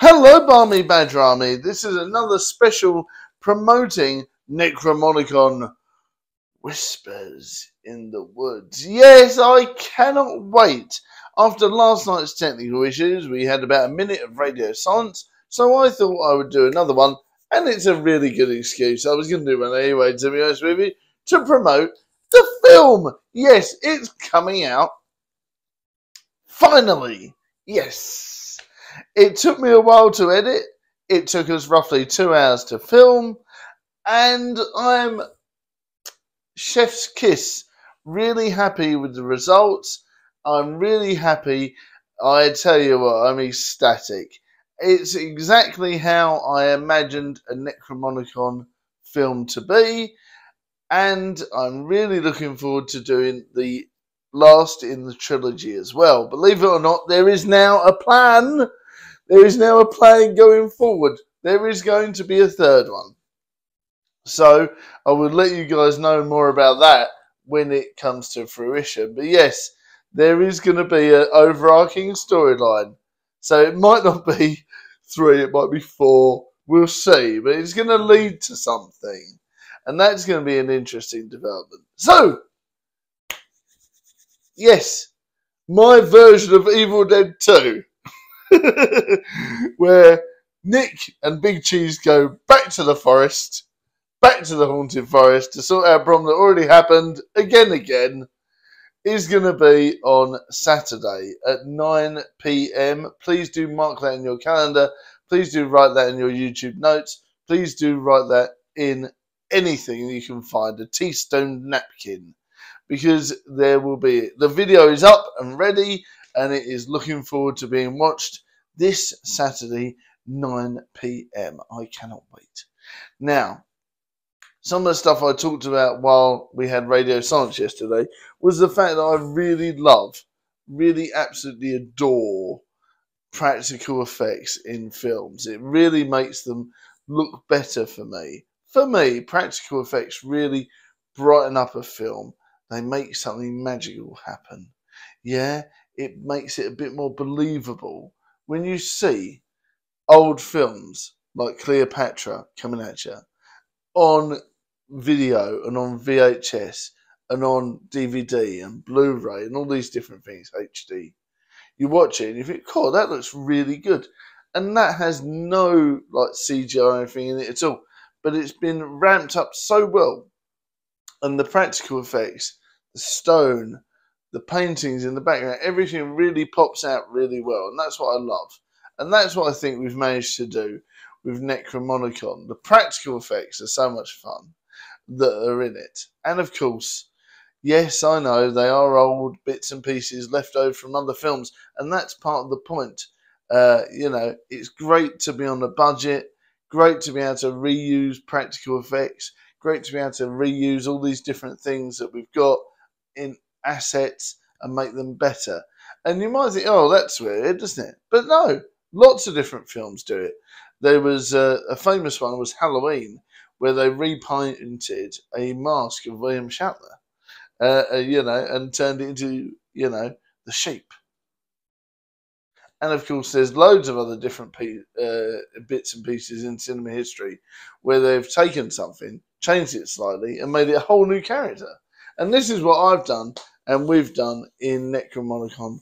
Hello, Barmy Badger Army. This is another special promoting Necromonicon Whispers in the Woods. Yes, I cannot wait. After last night's technical issues, we had about a minute of radio silence, so I thought I would do another one, and it's a really good excuse. I was going to do one anyway, to be honest with you, to promote the film. Yes, it's coming out. Finally. Yes. It took me a while to edit. It took us roughly two hours to film. And I'm chef's kiss. Really happy with the results. I'm really happy. I tell you what, I'm ecstatic. It's exactly how I imagined a Necromonicon film to be and I'm really looking forward to doing the last in the trilogy as well. Believe it or not, there is now a plan. There is now a plan going forward. There is going to be a third one. So I will let you guys know more about that when it comes to fruition. But yes, there is going to be an overarching storyline. So it might not be three, it might be four. We'll see. But it's going to lead to something. And that's going to be an interesting development. So, yes, my version of Evil Dead 2, where Nick and Big Cheese go back to the forest, back to the haunted forest to sort out a problem that already happened again, again, is going to be on Saturday at 9 p.m. Please do mark that in your calendar. Please do write that in your YouTube notes. Please do write that in anything you can find, a tea stone napkin, because there will be the video is up and ready, and it is looking forward to being watched this Saturday, 9 p.m. I cannot wait. Now, some of the stuff I talked about while we had radio silence yesterday was the fact that I really love, really absolutely adore practical effects in films. It really makes them look better for me for me, practical effects really brighten up a film. They make something magical happen. Yeah, it makes it a bit more believable when you see old films like Cleopatra coming at you on video and on VHS and on DVD and Blu-ray and all these different things, HD. You watch it and you think, "Cool, that looks really good," and that has no like CGI or anything in it at all but it's been ramped up so well. And the practical effects, the stone, the paintings in the background, everything really pops out really well. And that's what I love. And that's what I think we've managed to do with Necromonicon. The practical effects are so much fun that are in it. And of course, yes, I know they are old bits and pieces left over from other films, and that's part of the point. Uh, you know, it's great to be on a budget. Great to be able to reuse practical effects. Great to be able to reuse all these different things that we've got in assets and make them better. And you might think, oh, that's weird, isn't it? But no, lots of different films do it. There was uh, a famous one was Halloween, where they repainted a mask of William Shatner, uh, uh, you know, and turned it into, you know, the sheep. And of course, there's loads of other different uh, bits and pieces in cinema history where they've taken something, changed it slightly, and made it a whole new character. And this is what I've done and we've done in Necromonicon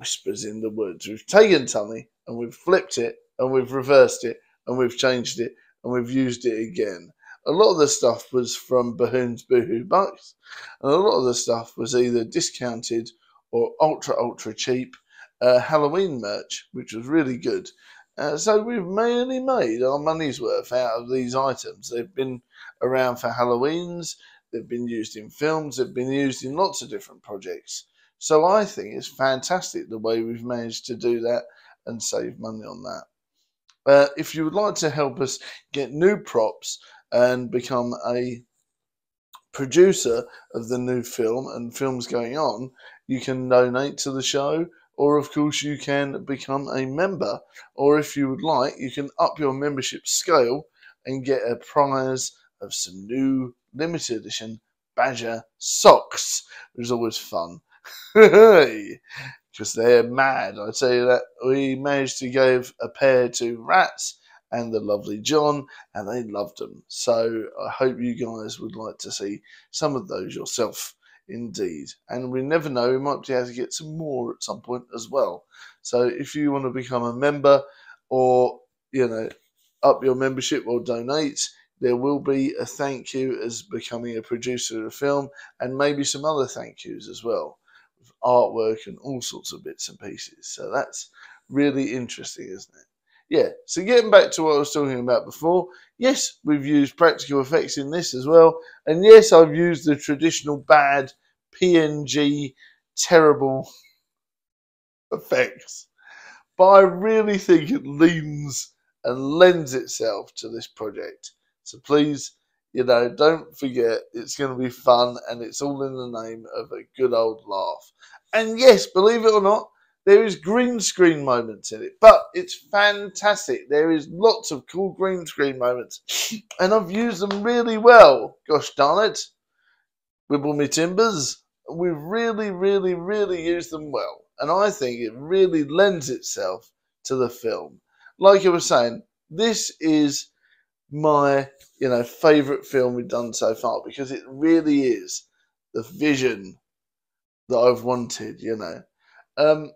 Whispers in the Woods. We've taken something and we've flipped it and we've reversed it and we've changed it and we've used it again. A lot of the stuff was from Bahoon's Boohoo Bucks, and a lot of the stuff was either discounted or ultra, ultra cheap uh, Halloween merch, which was really good. Uh, so we've mainly made our money's worth out of these items. They've been around for Halloweens, they've been used in films, they've been used in lots of different projects. So I think it's fantastic the way we've managed to do that and save money on that. Uh, if you would like to help us get new props and become a producer of the new film and films going on, you can donate to the show or of course you can become a member or if you would like you can up your membership scale and get a prize of some new limited edition badger socks which is always fun because they're mad. I tell you that we managed to give a pair to Rats and the lovely John, and they loved them. So I hope you guys would like to see some of those yourself. Indeed, and we never know, we might be able to get some more at some point as well. So if you want to become a member or you know up your membership or donate, there will be a thank you as becoming a producer of the film, and maybe some other thank yous as well, artwork and all sorts of bits and pieces. So that's really interesting, isn't it? Yeah, so getting back to what I was talking about before, yes, we've used practical effects in this as well, and yes, I've used the traditional bad PNG terrible effects, but I really think it leans and lends itself to this project. So please, you know, don't forget it's going to be fun and it's all in the name of a good old laugh. And yes, believe it or not, there is green screen moments in it, but it's fantastic. There is lots of cool green screen moments, and I've used them really well. Gosh darn it, Wibble me timbers. We've really, really, really used them well, and I think it really lends itself to the film. Like I was saying, this is my you know favorite film we've done so far because it really is the vision that I've wanted. You know, um,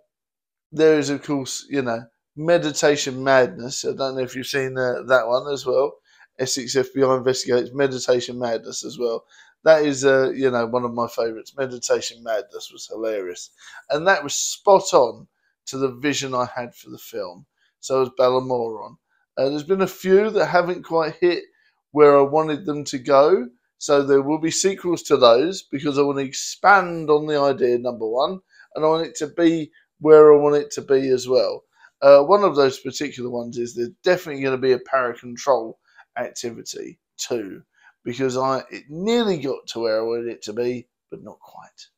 there is, of course, you know, Meditation Madness. I don't know if you've seen uh, that one as well. Essex FBI investigates Meditation Madness as well. That is, uh, you know, one of my favourites. Meditation Madness was hilarious, and that was spot on to the vision I had for the film. So was Ballamoron. Uh, there's been a few that haven't quite hit where I wanted them to go. So there will be sequels to those because I want to expand on the idea, number one, and I want it to be where I want it to be as well. Uh, one of those particular ones is there's definitely going to be a para control activity too, because I it nearly got to where I wanted it to be, but not quite.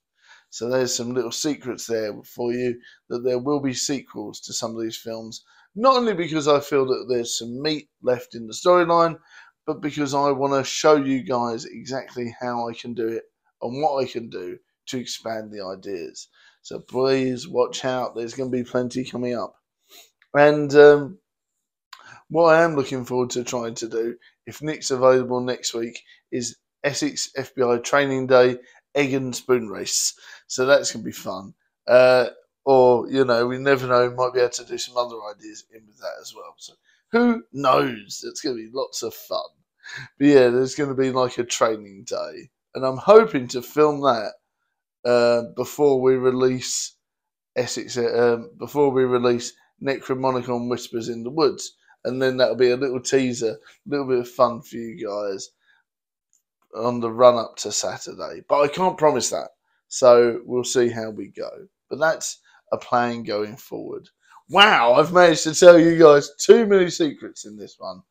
So there's some little secrets there for you that there will be sequels to some of these films, not only because I feel that there's some meat left in the storyline, but because I want to show you guys exactly how I can do it and what I can do to expand the ideas. So please watch out. There's going to be plenty coming up. And um, what I am looking forward to trying to do, if Nick's available next week, is Essex FBI Training Day Egg and Spoon Race. So that's going to be fun. Uh, or, you know, we never know, might be able to do some other ideas in with that as well. So who knows? It's going to be lots of fun. But yeah, there's going to be like a training day. And I'm hoping to film that uh, before we release Essex, uh, um, before we release Necromonicon Whispers in the Woods. And then that'll be a little teaser, a little bit of fun for you guys on the run up to Saturday. But I can't promise that. So we'll see how we go. But that's a plan going forward. Wow, I've managed to tell you guys too many secrets in this one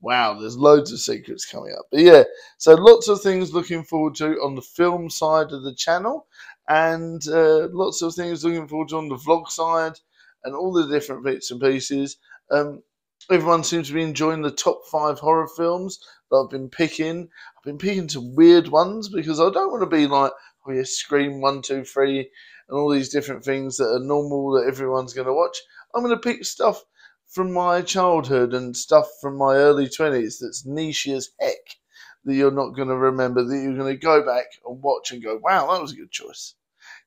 wow, there's loads of secrets coming up. But yeah, so lots of things looking forward to on the film side of the channel, and uh, lots of things looking forward to on the vlog side, and all the different bits and pieces. Um, everyone seems to be enjoying the top five horror films that I've been picking. I've been picking some weird ones because I don't want to be like, yeah, Scream one, two, three, and all these different things that are normal that everyone's going to watch. I'm going to pick stuff from my childhood and stuff from my early 20s that's niche as heck that you're not going to remember, that you're going to go back and watch and go, wow, that was a good choice.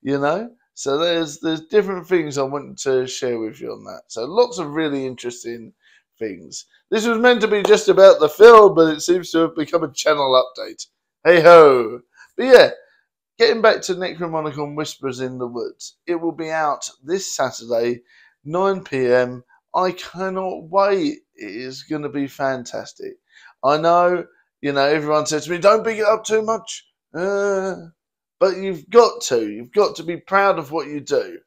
You know? So there's there's different things I want to share with you on that. So lots of really interesting things. This was meant to be just about the film, but it seems to have become a channel update. Hey ho! But yeah, getting back to Necromonicon Whispers in the Woods, it will be out this Saturday, 9 p.m. I cannot wait. It is going to be fantastic. I know, you know, everyone says to me, don't big it up too much. Uh, but you've got to. You've got to be proud of what you do.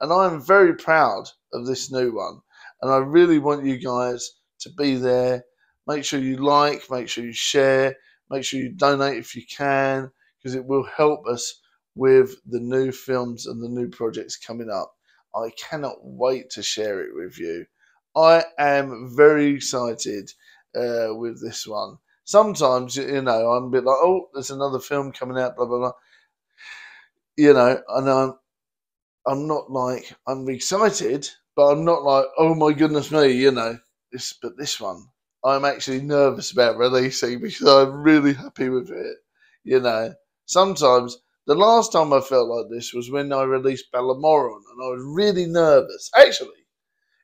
And I'm very proud of this new one. And I really want you guys to be there. Make sure you like, make sure you share, make sure you donate if you can, because it will help us with the new films and the new projects coming up. I cannot wait to share it with you. I am very excited uh, with this one. Sometimes, you know, I'm a bit like, oh, there's another film coming out, blah, blah, blah. You know, and I'm, I'm not like I'm excited, but I'm not like oh my goodness me, you know. This, but this one, I'm actually nervous about releasing because I'm really happy with it. You know, sometimes the last time I felt like this was when I released Balamoron, and I was really nervous. Actually,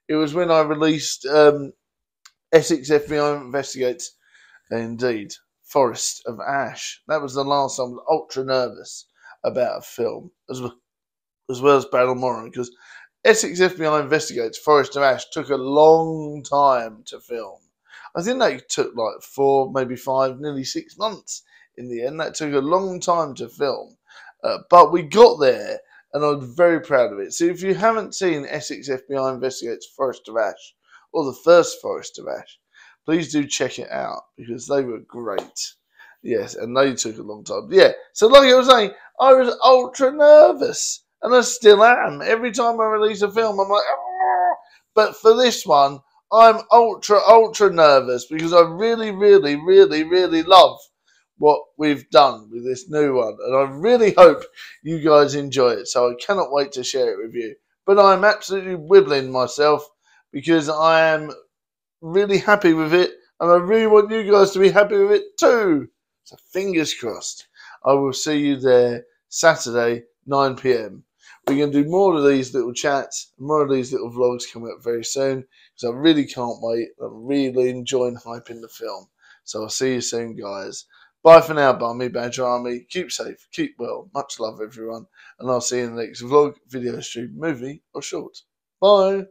it was when I released um, Essex FBI Investigates, indeed, Forest of Ash. That was the last time I was ultra nervous about a film, as well as, well as because Essex FBI Investigates Forest of Ash took a long time to film. I think they took like four, maybe five, nearly six months in the end. That took a long time to film. Uh, but we got there, and I'm very proud of it. So if you haven't seen Essex FBI Investigates Forest of Ash, or the first Forest of Ash, please do check it out because they were great. Yes, and they took a long time. Yeah, so like I was saying, I was ultra nervous, and I still am. Every time I release a film, I'm like, ah! but for this one, I'm ultra, ultra nervous because I really, really, really, really love what we've done with this new one. And I really hope you guys enjoy it. So I cannot wait to share it with you. But I'm absolutely wibbling myself because I am really happy with it. And I really want you guys to be happy with it too. So fingers crossed. I will see you there Saturday, 9 pm. We're going to do more of these little chats, more of these little vlogs coming up very soon because I really can't wait. I'm really enjoying hyping the film. So I'll see you soon, guys. Bye for now, Barmy Badger Army. Keep safe, keep well. Much love, everyone. And I'll see you in the next vlog, video stream, movie, or short. Bye.